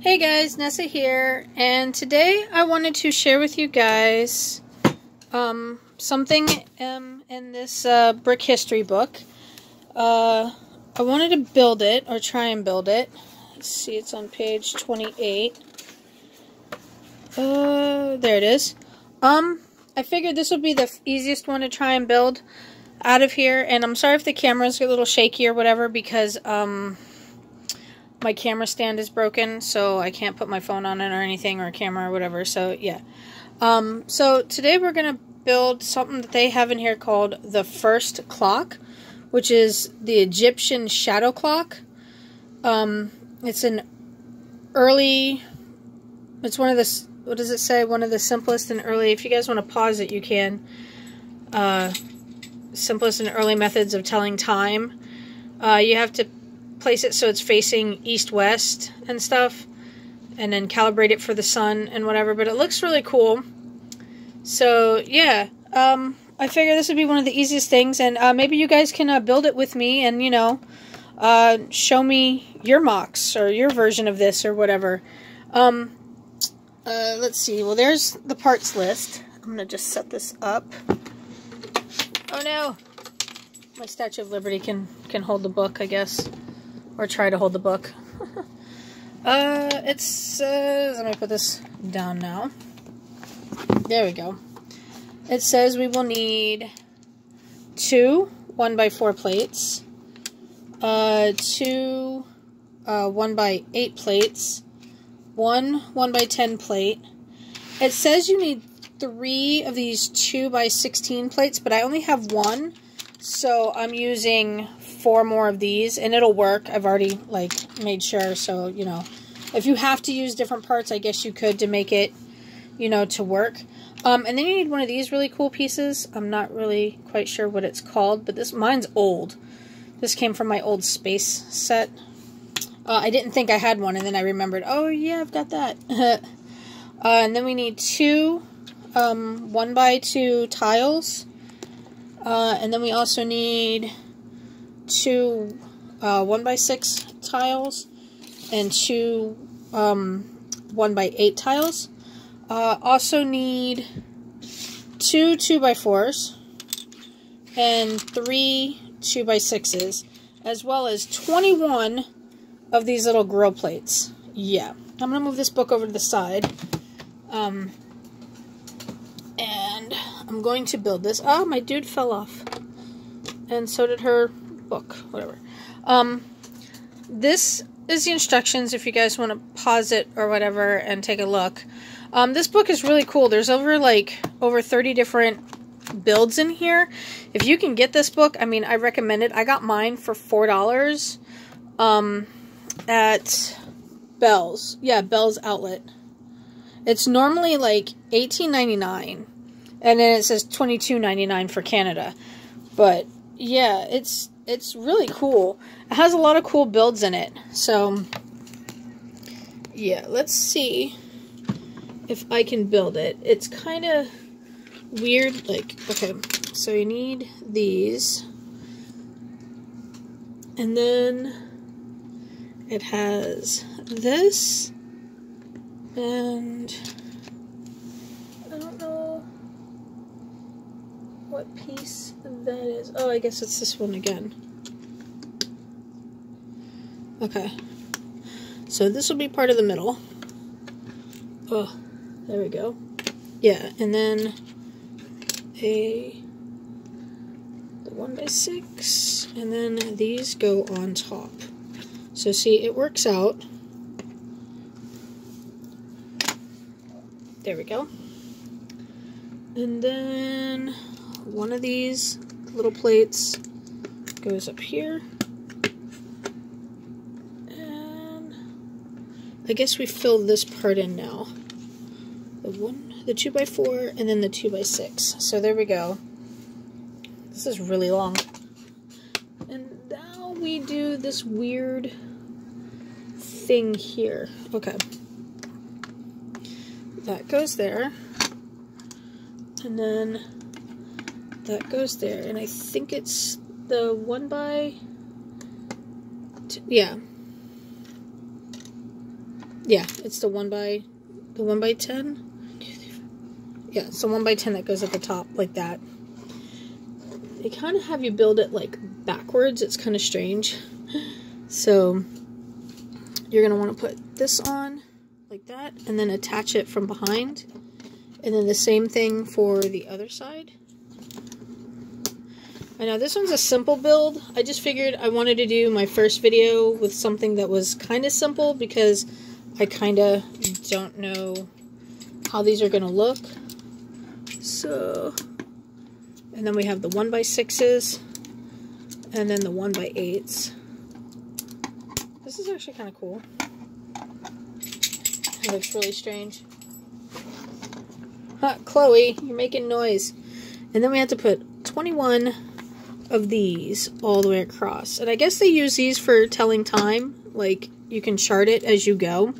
Hey guys, Nessa here, and today I wanted to share with you guys um, something um, in this uh, brick history book. Uh, I wanted to build it, or try and build it. Let's see, it's on page 28. Uh, there it is. Um, I figured this would be the easiest one to try and build out of here, and I'm sorry if the camera's a little shaky or whatever, because, um my camera stand is broken, so I can't put my phone on it or anything, or a camera or whatever, so yeah. Um, so today we're going to build something that they have in here called the first clock, which is the Egyptian shadow clock. Um, it's an early, it's one of the, what does it say, one of the simplest and early, if you guys want to pause it, you can. Uh, simplest and early methods of telling time. Uh, you have to place it so it's facing east-west and stuff, and then calibrate it for the sun and whatever, but it looks really cool. So, yeah, um, I figure this would be one of the easiest things, and uh, maybe you guys can uh, build it with me and, you know, uh, show me your MOCs or your version of this or whatever. Um, uh, let's see. Well, there's the parts list. I'm going to just set this up. Oh, no. My Statue of Liberty can, can hold the book, I guess. Or try to hold the book. uh, it says, let me put this down now. There we go. It says we will need two 1 by 4 plates, uh, two uh, 1 by 8 plates, one 1 by 10 plate. It says you need three of these 2 by 16 plates, but I only have one, so I'm using four more of these, and it'll work. I've already, like, made sure, so, you know. If you have to use different parts, I guess you could to make it, you know, to work. Um, and then you need one of these really cool pieces. I'm not really quite sure what it's called, but this mine's old. This came from my old space set. Uh, I didn't think I had one, and then I remembered, oh, yeah, I've got that. uh, and then we need two um, one by two tiles. Uh, and then we also need two uh, 1 by 6 tiles and two um, 1 by 8 tiles. Uh, also need two 2 by 4s and three 2 by 6s as well as 21 of these little grill plates. Yeah. I'm going to move this book over to the side. Um, and I'm going to build this. Oh, my dude fell off. And so did her book, whatever. Um, this is the instructions if you guys want to pause it or whatever and take a look. Um, this book is really cool. There's over like over 30 different builds in here. If you can get this book, I mean, I recommend it. I got mine for $4 um, at Bealls. Yeah, Bealls Outlet. It's normally like $18.99 and then it says $22.99 for Canada. But yeah, it's it's really cool. It has a lot of cool builds in it. So, yeah, let's see if I can build it. It's kind of weird. Like, okay, so you need these. And then it has this. And I don't know what piece that is. Oh, I guess it's this one again. Okay. So this will be part of the middle. Oh, there we go. Yeah, and then a the one by six, and then these go on top. So see, it works out. There we go. And then one of these little plates goes up here. And I guess we fill this part in now. The one, the 2 by 4 and then the 2 by 6 So there we go. This is really long. And now we do this weird thing here. Okay. That goes there. And then that goes there. And I think it's the one by, two, yeah. Yeah, it's the one by the one by ten. Yeah, the one by ten that goes at the top like that. They kind of have you build it like backwards. It's kind of strange. So you're gonna want to put this on like that, and then attach it from behind, and then the same thing for the other side. I know this one's a simple build. I just figured I wanted to do my first video with something that was kind of simple because I kind of don't know how these are going to look. So, and then we have the 1 by 6s and then the 1 by 8s This is actually kind of cool. It looks really strange. Huh, Chloe, you're making noise. And then we have to put 21 of these all the way across. And I guess they use these for telling time. Like, you can chart it as you go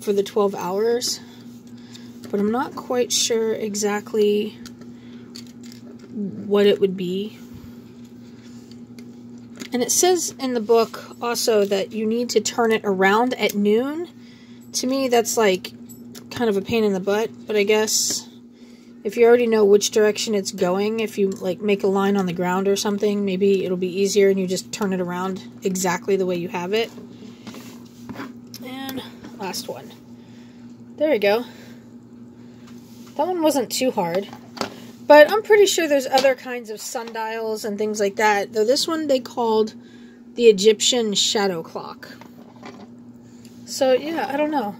for the 12 hours. But I'm not quite sure exactly what it would be. And it says in the book also that you need to turn it around at noon. To me, that's like kind of a pain in the butt, but I guess if you already know which direction it's going, if you like make a line on the ground or something, maybe it'll be easier and you just turn it around exactly the way you have it. And last one. There we go. That one wasn't too hard. But I'm pretty sure there's other kinds of sundials and things like that. Though this one they called the Egyptian shadow clock. So yeah, I don't know.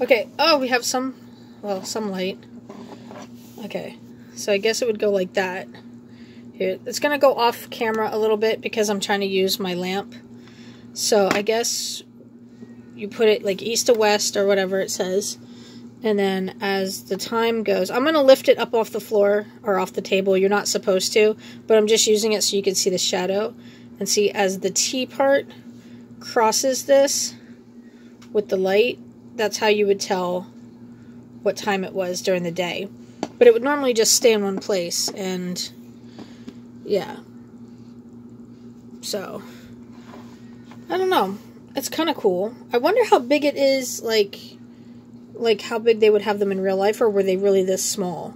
Okay, oh, we have some, well, some light. Okay, so I guess it would go like that. Here, it's going to go off camera a little bit because I'm trying to use my lamp. So I guess you put it like east to west or whatever it says. And then as the time goes, I'm going to lift it up off the floor or off the table. You're not supposed to, but I'm just using it so you can see the shadow. And see, as the T part crosses this with the light, that's how you would tell what time it was during the day. But it would normally just stay in one place, and yeah. So, I don't know. It's kind of cool. I wonder how big it is, like, like how big they would have them in real life, or were they really this small?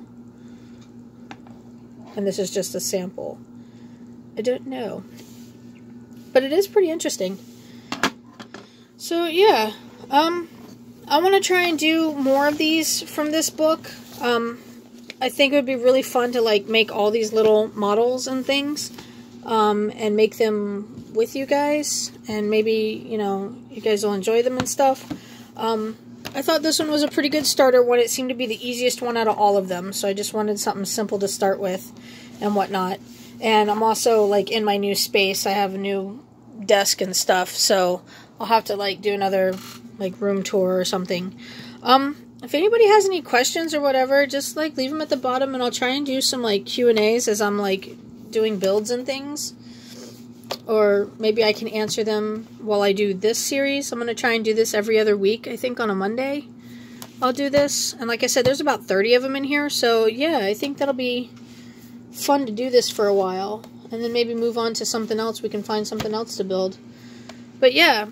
And this is just a sample. I don't know. But it is pretty interesting. So, yeah. Um, I want to try and do more of these from this book. Um, I think it would be really fun to like make all these little models and things um, and make them with you guys and maybe you know you guys will enjoy them and stuff. Um, I thought this one was a pretty good starter one it seemed to be the easiest one out of all of them so I just wanted something simple to start with and whatnot. And I'm also like in my new space I have a new desk and stuff so I'll have to like do another like room tour or something. Um if anybody has any questions or whatever, just like leave them at the bottom and I'll try and do some like Q&As as I'm like doing builds and things. Or maybe I can answer them while I do this series. I'm going to try and do this every other week, I think on a Monday. I'll do this. And like I said, there's about 30 of them in here. So yeah, I think that'll be fun to do this for a while. And then maybe move on to something else. We can find something else to build. But yeah.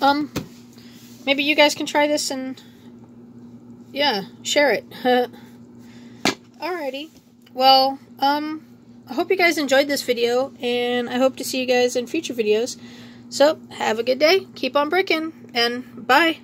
Um, maybe you guys can try this and yeah, share it. Alrighty. Well, um, I hope you guys enjoyed this video, and I hope to see you guys in future videos. So, have a good day, keep on bricking, and bye.